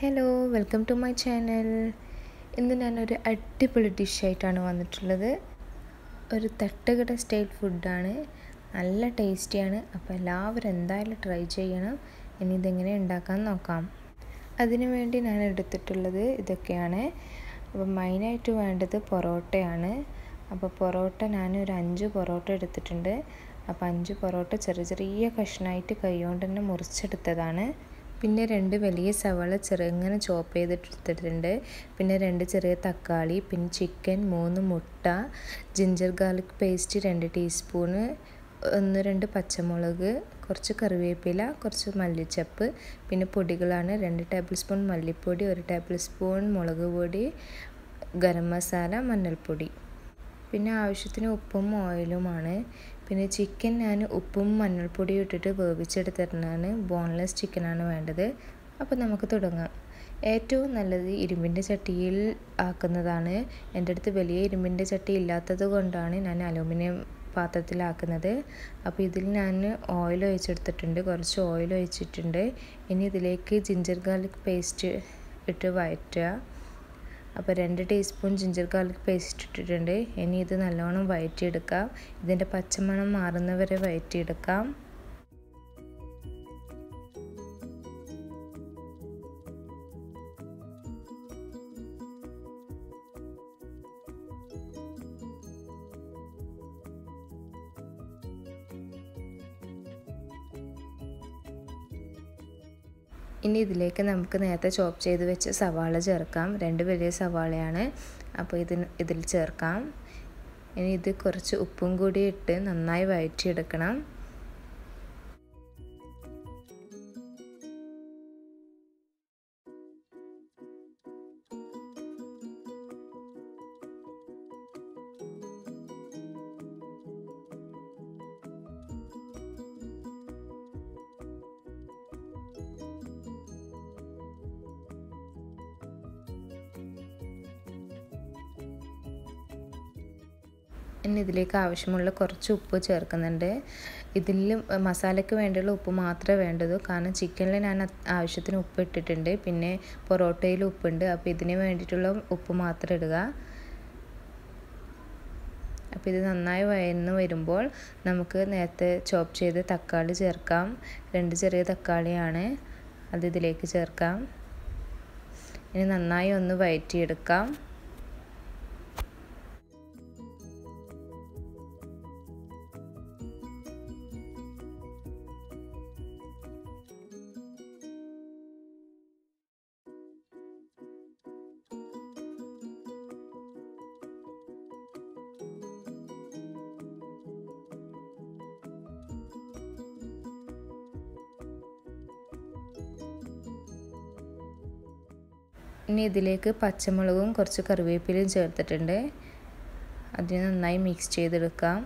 Hello welcome to my channel ഇന്ന് ഞാനൊരു അടിപൊളി ഡിഷായിട്ടാണ് വന്നിട്ടുള്ളത്. ഒരു തട്ടുകട സ്റ്റൈൽ ഫുഡാണ്. നല്ല ടേസ്റ്റിയാണ്. അപ്പോൾ എല്ലാവരും എന്തായാലും ട്രൈ ചെയ്യണം. ഇനി ഇതെങ്ങനെ ഉണ്ടാക്കാൻ നോക്കാം. അതിനു വേണ്ടി ഞാൻ എടുത്തിട്ടുള്ളത് ഇതൊക്കെയാണ്. അപ്പോൾ മെയിനായിട്ട് വേണ്ടത് പൊറോട്ടയാണ്. അപ്പോൾ പൊറോട്ട ഞാൻ ഒരു അഞ്ച് പൊറോട്ട എടുത്തിട്ടുണ്ട്. അപ്പോൾ അഞ്ച് പൊറോട്ട ചെറിയ ചെറിയ കഷ്ണമായിട്ട് കൈ കൊണ്ട് തന്നെ മുറിച്ചെടുത്തതാണ്. പിന്നെ രണ്ട് വലിയ സവാള ചെറുങ്ങനെ ചോപ്പ് ചെയ്തിട്ടെടുത്തിട്ടുണ്ട്. പിന്നെ രണ്ട് ചെറിയ തക്കാളി പിന്നെ ചിക്കൻ മൂന്ന് മുട്ട ജിഞ്ചർ ഗാർലിക് പേസ്റ്റ് രണ്ട് ടീസ്പൂണ് ഒന്ന് രണ്ട് പച്ചമുളക് കുറച്ച് കറിവേപ്പില കുറച്ച് മല്ലിച്ചപ്പ് പിന്നെ പൊടികളാണ് രണ്ട് ടേബിൾ സ്പൂൺ മല്ലിപ്പൊടി ഒരു ടേബിൾ സ്പൂൺ മുളക് പൊടി ഗരം മസാല മഞ്ഞൾപ്പൊടി. പിന്നെ ആവശ്യത്തിന് ഉപ്പും ഓയിലുമാണ് പിന്നെ ചിക്കൻ ഞാൻ ഉപ്പും മഞ്ഞൾപ്പൊടിയും ഇട്ടിട്ട് വേവിച്ചെടുത്തിട്ടാണ് ബോൺലെസ് ചിക്കനാണ് വേണ്ടത്. അപ്പോൾ നമുക്ക് തുടങ്ങാം. ഏറ്റവും നല്ലത് ഇരുമ്പിന്റെ ചട്ടിയിൽ ആക്കുന്നതാണ്. എന്റെ അടുത്ത് വലിയ ഇരുമ്പിന്റെ ചട്ടി ഇല്ലാത്തത് കൊണ്ടാണ് ഞാൻ അലുമിനിയം പാത്രത്തിലാക്കുന്നത്. അപ്പോൾ ഇതിൽ ഞാൻ ഓയിൽ ഒഴിച്ചെടുത്തിട്ടുണ്ട്. കുറച്ച് ഓയിൽ ഒഴിച്ചിട്ടുണ്ട്. ഇനി ഇതിലേക്ക് ജിഞ്ചർ ഗാർലിക് പേസ്റ്റ് ഇട്ട് വഴറ്റുക. അപ്പോൾ രണ്ട് ടീസ്പൂൺ ജിഞ്ചർ ഗാർലിക് പേസ്റ്റ് ഇട്ടിട്ടുണ്ട്. ഇനി ഇത് നല്ലോണം വഴറ്റിയെടുക്കാം ഇതിന്റെ പച്ചമണം മാറുന്നവരെ വഴറ്റിയെടുക്കാം ഇനി ഇതിലേക്ക് നമുക്ക് നേരത്തെ ചോപ്പ് ചെയ്ത് വെച്ച സവാള ചേർക്കാം. രണ്ട് വലിയ സവാളയാണ്. അപ്പോൾ ഇതിന് ഇതിൽ ചേർക്കാം. ഇനി ഇത് കുറച്ച് ഉപ്പും കൂടി ഇട്ട് നന്നായി വഴറ്റിയെടുക്കണം ഇനി ഇതിലേക്ക് ആവശ്യമുള്ള കുറച്ച് ഉപ്പ് ചേർക്കുന്നുണ്ട്. ഇതിൽ മസാലയ്ക്ക് വേണ്ടിയുള്ള ഉപ്പ് മാത്രമേ വേണ്ടത്. കാരണം ചിക്കനിൽ ഞാൻ ആവശ്യത്തിന് ഉപ്പ് ഇട്ടിട്ടുണ്ട്. പിന്നെ പൊറോട്ടയിൽ ഉപ്പുണ്ട്. അപ്പോൾ ഇതിന് വേണ്ടിയിട്ടുള്ള ഉപ്പ് മാത്രം ഇടുക. അപ്പോൾ ഇത് നന്നായി വയന്ന് വരുമ്പോൾ നമുക്ക് നേരത്തെ ചോപ്പ് ചെയ്ത് തക്കാളി ചേർക്കാം. രണ്ട് ചെറിയ തക്കാളിയാണ്. അത് ഇതിലേക്ക് ചേർക്കാം. ഇനി നന്നായി ഒന്ന് വയറ്റിയെടുക്കാം. ഇനി ഇതിലേക്ക് പച്ചമുളകും കുറച്ച് കറിവേപ്പിലയും ചേർത്തിട്ടുണ്ട്. അതിന് നന്നായി മിക്സ് ചെയ്തെടുക്കാം.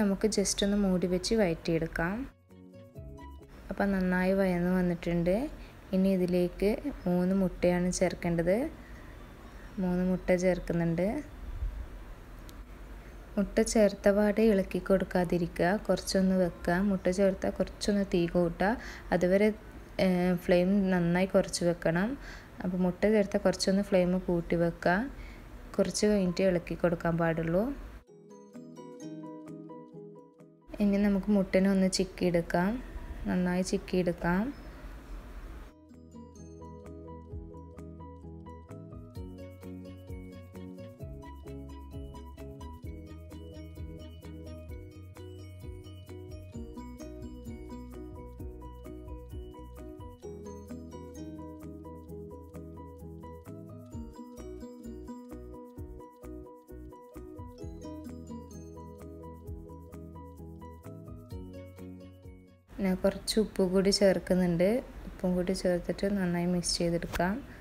നമുക്ക് ജസ്റ്റ് ഒന്ന് മൂടി വെച്ച് വഴറ്റിയെടുക്കാം. അപ്പം നന്നായി വയന്ന് വന്നിട്ടുണ്ട്. ഇനി ഇതിലേക്ക് മൂന്ന് മുട്ടയാണ് ചേർക്കേണ്ടത്. മൂന്ന് മുട്ട ചേർക്കുന്നുണ്ട്. മുട്ട ചേർത്ത പാടെ ഇളക്കി കൊടുക്കാതിരിക്കുക. കുറച്ചൊന്ന് വെക്കുക. മുട്ട ചേർത്താൽ കുറച്ചൊന്ന് തീ കൂട്ടുക. അതുവരെ ഫ്ലെയിം നന്നായി കുറച്ച് വെക്കണം. അപ്പോൾ മുട്ട ചേർത്താൽ കുറച്ചൊന്ന് ഫ്ലെയിം കൂട്ടി വെക്കുക. കുറച്ച് കഴിഞ്ഞിട്ട് ഇളക്കി കൊടുക്കാൻ പാടുള്ളൂ. ഇനി നമുക്ക് മുട്ടനെ ഒന്ന് ചിക്കിയെടുക്കാം. നന്നായി ചിക്കിയെടുക്കാം. ഞാൻ കുറച്ച് ഉപ്പ് കൂടി ചേർക്കുന്നുണ്ട്. ഉപ്പും കൂടി ചേർത്തിട്ട് നന്നായി മിക്സ് ചെയ്തെടുക്കാം.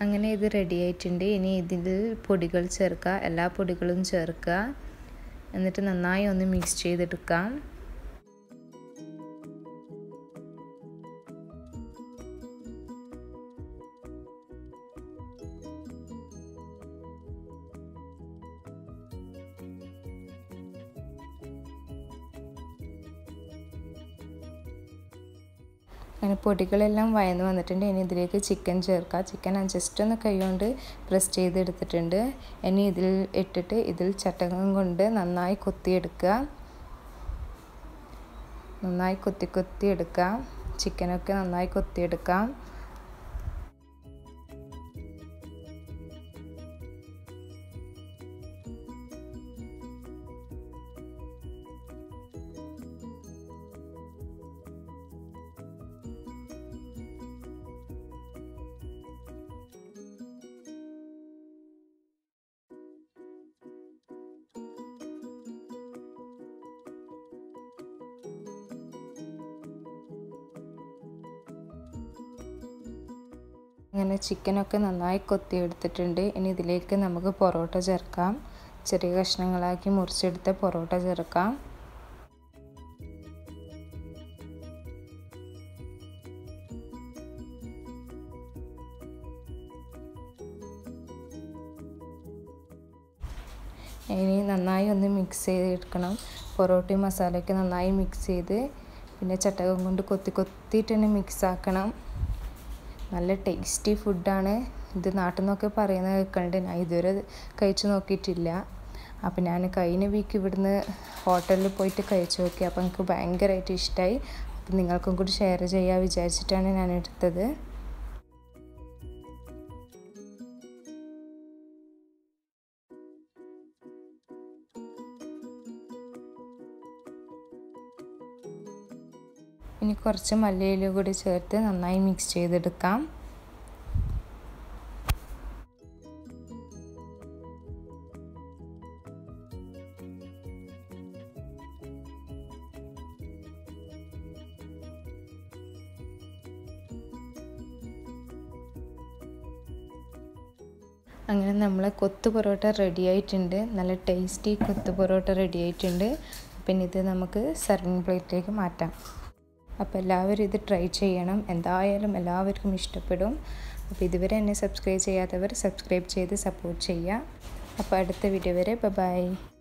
അങ്ങനെ ഇത് റെഡി ആയിട്ടുണ്ട്. ഇനി ഇതിൽ പൊടികൾ ചേർക്കുക. എല്ലാ പൊടികളും ചേർക്കുക. എന്നിട്ട് നന്നായി ഒന്ന് മിക്സ് ചെയ്തെടുക്കാം. അങ്ങനെ പൊടികളെല്ലാം വയന്ന് വന്നിട്ടുണ്ട്. ഇനി ഇതിലേക്ക് ചിക്കൻ ചേർക്കുക ചിക്കൻ ജസ്റ്റ് ഒന്ന് കൈകൊണ്ട് പ്രസ് ചെയ്തെടുത്തിട്ടുണ്ട്. ഇനി ഇതിൽ ഇട്ടിട്ട് ഇതിൽ ചട്ടകം കൊണ്ട് നന്നായി കൊത്തിയെടുക്കുക. നന്നായി കൊത്തി കൊത്തി എടുക്കാം ചിക്കനൊക്കെ നന്നായി കൊത്തിയെടുക്കാം. അങ്ങനെ ചിക്കനൊക്കെ നന്നായി കൊത്തിയെടുത്തിട്ടുണ്ട്. ഇനി ഇതിലേക്ക് നമുക്ക് പൊറോട്ട ചേർക്കാം. ചെറിയ കഷ്ണങ്ങളാക്കി മുറിച്ചെടുത്ത പൊറോട്ട ചേർക്കാം. ഇനി നന്നായി ഒന്ന് മിക്സ് ചെയ്തെടുക്കണം. പൊറോട്ടയും മസാലയൊക്കെ നന്നായി മിക്സ് ചെയ്ത് പിന്നെ ചട്ടകം കൊണ്ട് കൊത്തി കൊത്തിയിട്ട് തന്നെ മിക്സ് ആക്കണം. നല്ല ടേസ്റ്റി ഫുഡാണ് ഇത് നാട്ടിൽ നിന്നൊക്കെ പറയുന്നത് കേൾക്കുന്നുണ്ട് ഞാൻ ഇതുവരെ കഴിച്ചു നോക്കിയിട്ടില്ല. അപ്പം ഞാൻ കഴിഞ്ഞ വീക്ക് ഇവിടുന്ന് ഹോട്ടലിൽ പോയിട്ട് കഴിച്ചു നോക്കി. അപ്പം എനിക്ക് ഭയങ്കരമായിട്ട് ഇഷ്ടമായി അപ്പം നിങ്ങൾക്കും കൂടി ഷെയർ ചെയ്യാൻ വിചാരിച്ചിട്ടാണ് ഞാൻ എടുത്തത്. കുറച്ച് മല്ലിയില കൂടി ചേർത്ത് നന്നായി മിക്സ് ചെയ്തെടുക്കാം. അങ്ങനെ നമ്മളെ കൊത്തു പൊറോട്ട റെഡി ആയിട്ടുണ്ട്. നല്ല ടേസ്റ്റി കൊത്തു പൊറോട്ട റെഡി ആയിട്ടുണ്ട്. പിന്നെ ഇത് നമുക്ക് സർവിങ് പ്ലേറ്റിലേക്ക് മാറ്റാം. അപ്പോൾ എല്ലാവരും ഇത് ട്രൈ ചെയ്യണം. എന്തായാലും എല്ലാവർക്കും ഇഷ്ടപ്പെടും. അപ്പോൾ ഇതുവരെ എന്നെ സബ്സ്ക്രൈബ് ചെയ്യാത്തവർ സബ്സ്ക്രൈബ് ചെയ്ത് സപ്പോർട്ട് ചെയ്യുക. അപ്പോൾ അടുത്ത വീഡിയോ വരെ. ബൈ